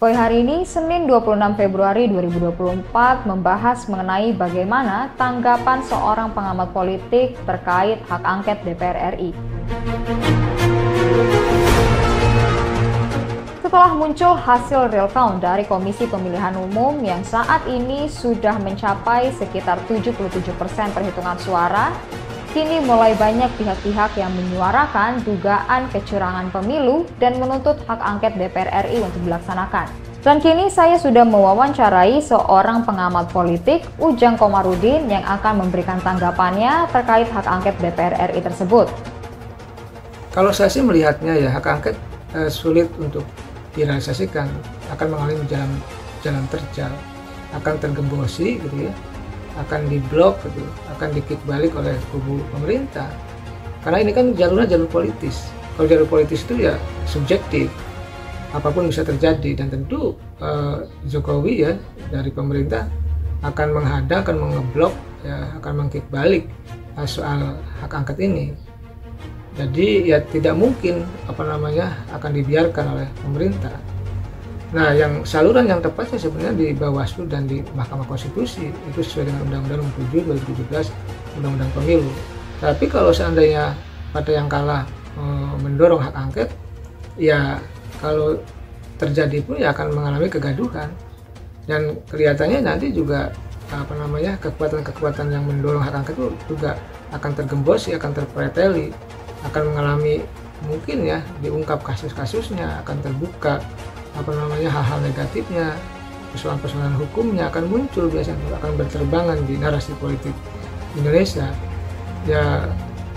Koi hari ini, Senin 26 Februari 2024, membahas mengenai bagaimana tanggapan seorang pengamat politik terkait hak angket DPR RI. Setelah muncul hasil real count dari Komisi Pemilihan Umum yang saat ini sudah mencapai sekitar 77% perhitungan suara, kini mulai banyak pihak-pihak yang menyuarakan dugaan kecurangan pemilu dan menuntut hak angket DPR RI untuk dilaksanakan. Dan kini saya sudah mewawancarai seorang pengamat politik, Ujang Komarudin, yang akan memberikan tanggapannya terkait hak angket DPR RI tersebut. Kalau saya sih melihatnya ya hak angket eh, sulit untuk direalisasikan, akan mengalami jalan jalan terjal, akan tergembosi gitu ya akan diblok gitu, akan dikit balik oleh kubu pemerintah. Karena ini kan jalurnya jalur politis. Kalau jalur politis itu ya subjektif, apa pun bisa terjadi dan tentu eh, Jokowi ya dari pemerintah akan menghadang, akan mengeblok, ya akan mengkit balik eh, soal hak angket ini. Jadi ya tidak mungkin apa namanya akan dibiarkan oleh pemerintah. Nah, yang saluran yang tepatnya sebenarnya di Bawaslu dan di Mahkamah Konstitusi itu sesuai dengan Undang-Undang 7 2017 Undang-Undang Pemilu. Tapi kalau seandainya partai yang kalah e, mendorong hak angket, ya kalau terjadi pun ya akan mengalami kegaduhan dan kelihatannya nanti juga apa namanya kekuatan-kekuatan yang mendorong hak angket itu juga akan tergembosi, akan terpreteli, akan mengalami mungkin ya diungkap kasus-kasusnya akan terbuka apa namanya hal-hal negatifnya persoalan-persoalan hukumnya akan muncul biasanya akan berterbangan di narasi politik Indonesia. Ya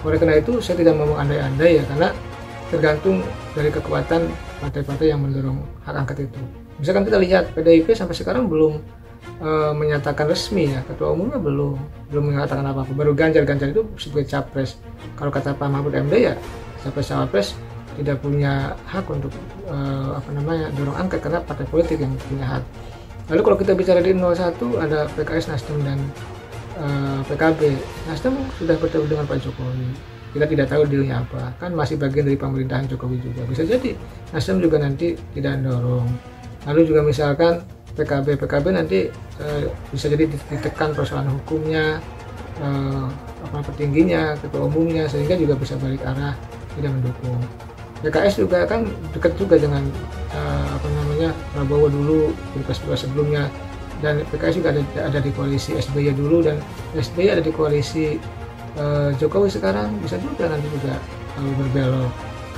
oleh karena itu saya tidak mau andai-andai ya karena tergantung dari kekuatan partai-partai yang mendorong hak angket itu. Misalkan kita lihat PDIP sampai sekarang belum e, menyatakan resmi ya ketua umumnya belum belum mengatakan apa-apa. Baru Ganjar Ganjar itu sebagai capres. Kalau kata Pak Mahfud MD ya capres cawapres tidak punya hak untuk uh, apa namanya dorong angket karena partai politik yang punya hak. Lalu kalau kita bicara di 01 ada PKS Nasdem dan uh, eh, PKB. Nasdem sudah bertemu dengan Pak Jokowi. Kita tidak tahu dealnya apa. Kan masih bagian dari pemerintahan Jokowi juga. Bisa jadi Nasdem juga nanti tidak dorong. Lalu juga misalkan PKB PKB nanti uh, bisa jadi ditekan persoalan hukumnya uh, apa petingginya ketua umumnya sehingga juga bisa balik arah tidak mendukung PKS juga kan dekat juga dengan uh, apa namanya Prabowo dulu pilpres sebelumnya dan PKS juga ada ada di koalisi SBY dulu dan SBY ada di koalisi uh, Jokowi sekarang bisa juga nanti juga uh, berbelok.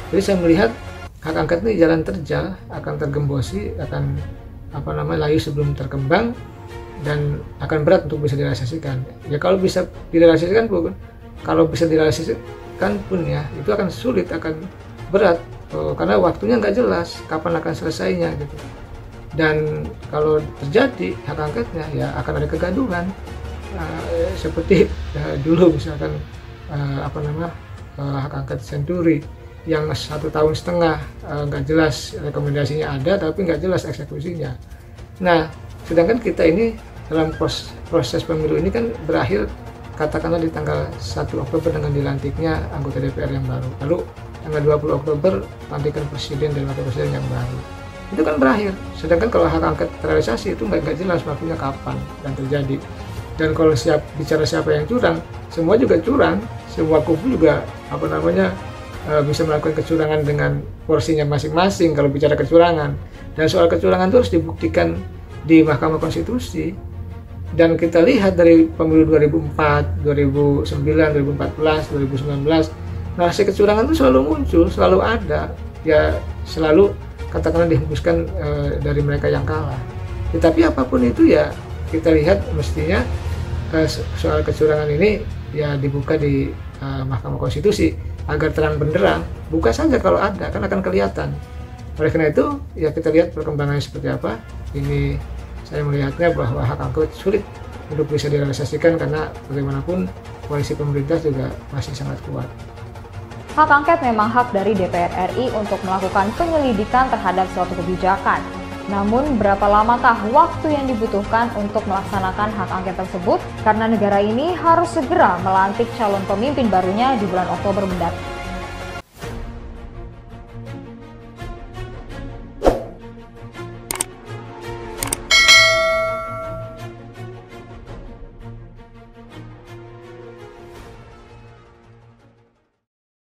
Jadi saya melihat hak angket ini jalan terjal akan tergembosi akan apa namanya layu sebelum terkembang dan akan berat untuk bisa direalisasikan. Ya kalau bisa direalisasikan pun kalau bisa direalisasikan pun ya itu akan sulit akan berat. Oh, karena waktunya nggak jelas kapan akan selesainya gitu. Dan kalau terjadi hak angketnya ya akan ada kegaduhan uh, seperti uh, dulu misalkan uh, apa nama uh, hak angket senturi yang satu tahun setengah nggak uh, jelas rekomendasinya ada tapi nggak jelas eksekusinya. Nah sedangkan kita ini dalam proses, proses pemilu ini kan berakhir katakanlah di tanggal 1 Oktober dengan dilantiknya anggota DPR yang baru. Lalu tanggal 20 Oktober pelantikan presiden dan wakil presiden yang baru. Itu kan berakhir. Sedangkan kalau hak angket terrealisasi itu nggak jelas waktunya kapan dan terjadi. Dan kalau siap bicara siapa yang curang semua juga curang. Semua kubu juga apa namanya eh, bisa melakukan kecurangan dengan porsinya masing-masing kalau bicara kecurangan. Dan soal kecurangan itu harus dibuktikan di Mahkamah Konstitusi. Dan kita lihat dari pemilu 2004, 2009, 2014, 2019 narasi kecurangan itu selalu muncul, selalu ada, ya selalu katakanlah dihembuskan e, dari mereka yang kalah. Tetapi apa pun itu ya kita lihat mestinya e, soal kecurangan ini ya dibuka di e, Mahkamah Konstitusi agar terang benderang. Buka saja kalau ada, kan akan kelihatan. Oleh karena itu ya kita lihat perkembangannya seperti apa. Ini saya melihatnya bahwa hak angket sulit untuk bisa direalisasikan karena bagaimanapun koalisi pemerintah juga masih sangat kuat. Hak angket memang hak dari DPR RI untuk melakukan penyelidikan terhadap suatu kebijakan. Namun, berapa lamakah waktu yang dibutuhkan untuk melaksanakan hak angket tersebut? Karena negara ini harus segera melantik calon pemimpin barunya di bulan Oktober mendatang.